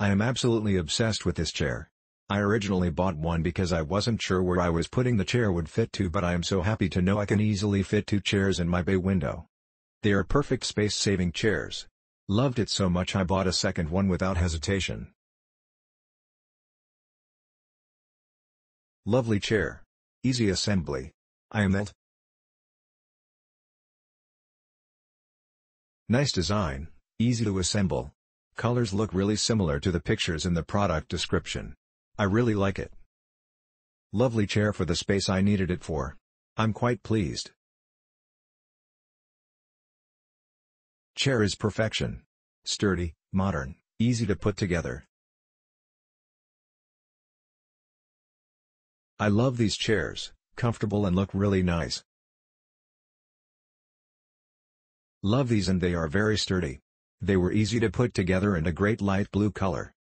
I am absolutely obsessed with this chair. I originally bought one because I wasn't sure where I was putting the chair would fit to but I am so happy to know I can easily fit two chairs in my bay window. They are perfect space-saving chairs. Loved it so much I bought a second one without hesitation. Lovely chair. Easy assembly. I am that. Nice design, easy to assemble. Colors look really similar to the pictures in the product description. I really like it. Lovely chair for the space I needed it for. I'm quite pleased. Chair is perfection. Sturdy, modern, easy to put together. I love these chairs, comfortable and look really nice. Love these and they are very sturdy. They were easy to put together and a great light blue color.